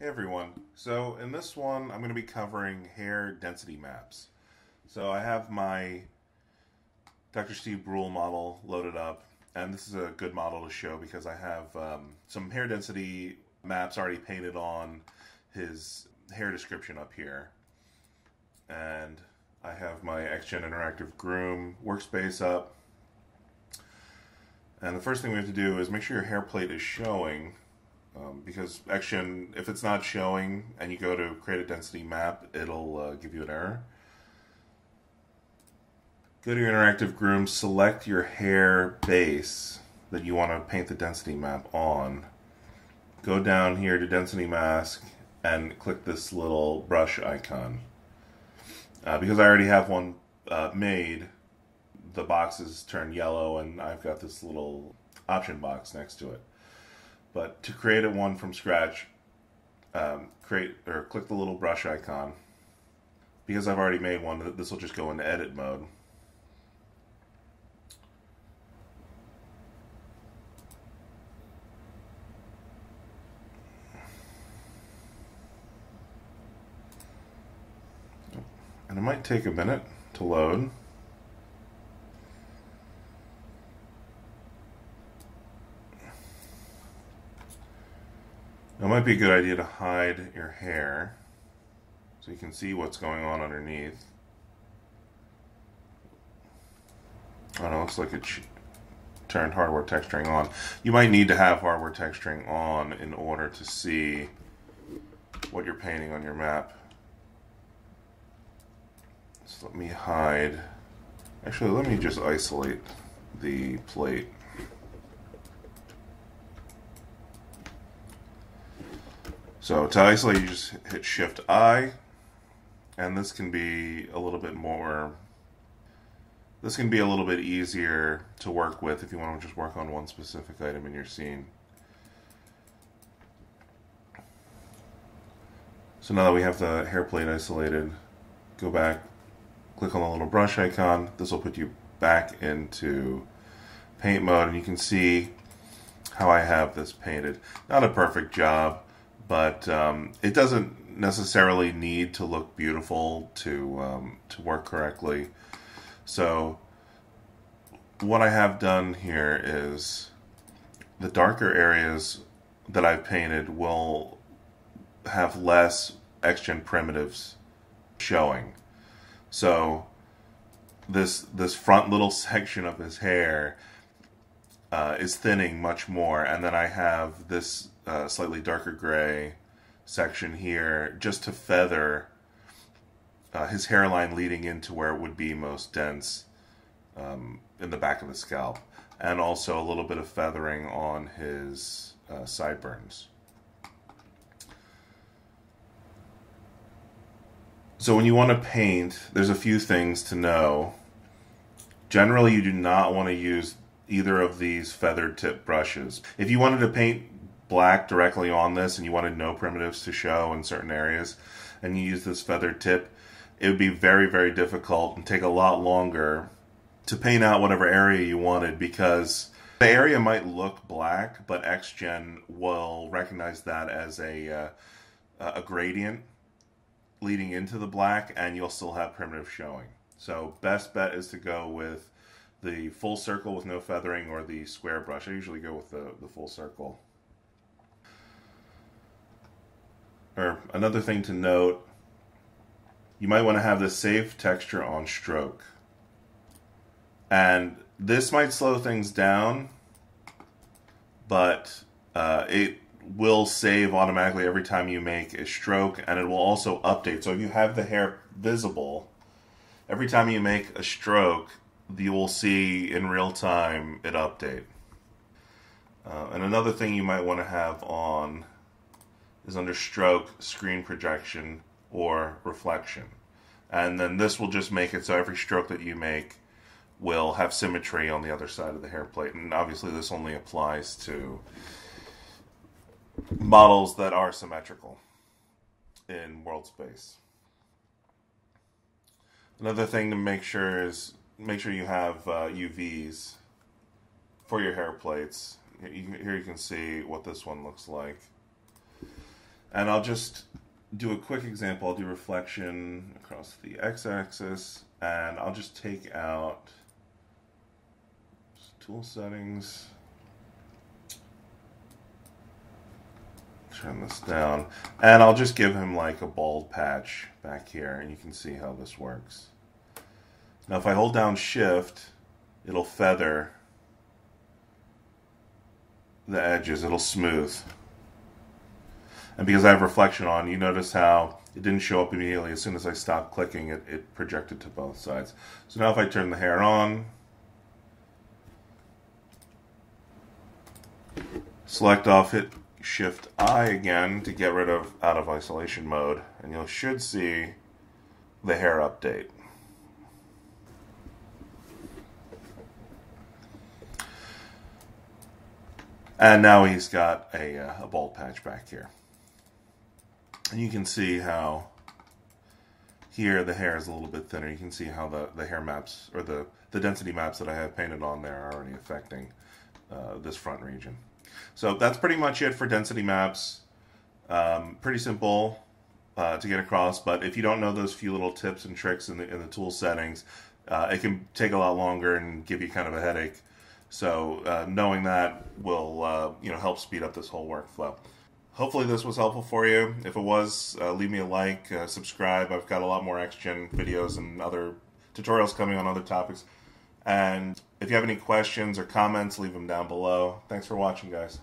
Hey everyone. So in this one, I'm going to be covering hair density maps. So I have my Dr. Steve Brule model loaded up, and this is a good model to show because I have um, some hair density maps already painted on his hair description up here. And I have my XGen Interactive Groom workspace up. And the first thing we have to do is make sure your hair plate is showing um, because Action, if it's not showing and you go to create a density map, it'll uh, give you an error. Go to your interactive groom, select your hair base that you want to paint the density map on. Go down here to density mask and click this little brush icon. Uh, because I already have one uh, made, the boxes turn yellow and I've got this little option box next to it. But to create a one from scratch, um, create or click the little brush icon. Because I've already made one, this will just go into edit mode. And it might take a minute to load. It might be a good idea to hide your hair so you can see what's going on underneath. Oh, it looks like it turned hardware texturing on. You might need to have hardware texturing on in order to see what you're painting on your map. So let me hide. Actually, let me just isolate the plate. So to isolate, you just hit Shift I, and this can be a little bit more. This can be a little bit easier to work with if you want to just work on one specific item in your scene. So now that we have the hair plate isolated, go back, click on the little brush icon. This will put you back into paint mode, and you can see how I have this painted. Not a perfect job but um, it doesn't necessarily need to look beautiful to um, to work correctly. So what I have done here is the darker areas that I've painted will have less XGen primitives showing. So this this front little section of his hair uh, is thinning much more, and then I have this uh, slightly darker gray section here just to feather uh, his hairline leading into where it would be most dense um, in the back of the scalp, and also a little bit of feathering on his uh, sideburns. So when you want to paint, there's a few things to know. Generally, you do not want to use either of these feathered tip brushes. If you wanted to paint black directly on this and you wanted no primitives to show in certain areas and you use this feathered tip, it would be very, very difficult and take a lot longer to paint out whatever area you wanted because the area might look black, but XGen will recognize that as a, uh, a gradient leading into the black and you'll still have primitive showing. So best bet is to go with the full circle with no feathering or the square brush. I usually go with the, the full circle. Or another thing to note, you might want to have the save texture on stroke. And this might slow things down, but uh, it will save automatically every time you make a stroke, and it will also update. So if you have the hair visible, every time you make a stroke, you will see in real time it update. Uh, and another thing you might want to have on is under stroke, screen projection, or reflection. And then this will just make it so every stroke that you make will have symmetry on the other side of the hair plate. And obviously this only applies to models that are symmetrical in world space. Another thing to make sure is make sure you have uh, UVs for your hair plates. Here you can see what this one looks like. And I'll just do a quick example. I'll do reflection across the x-axis, and I'll just take out tool settings. Turn this down, and I'll just give him like a bald patch back here, and you can see how this works. Now if I hold down shift, it'll feather the edges, it'll smooth. And because I have reflection on, you notice how it didn't show up immediately. As soon as I stopped clicking, it, it projected to both sides. So now if I turn the hair on, select off, hit Shift I again to get rid of out of isolation mode, and you should see the hair update. And now he's got a, uh, a bald patch back here. And you can see how here the hair is a little bit thinner. You can see how the, the hair maps, or the, the density maps that I have painted on there are already affecting uh, this front region. So that's pretty much it for density maps. Um, pretty simple uh, to get across, but if you don't know those few little tips and tricks in the, in the tool settings, uh, it can take a lot longer and give you kind of a headache. So uh, knowing that will uh, you know help speed up this whole workflow. Hopefully this was helpful for you. If it was, uh, leave me a like, uh, subscribe. I've got a lot more XGen videos and other tutorials coming on other topics. And if you have any questions or comments, leave them down below. Thanks for watching, guys.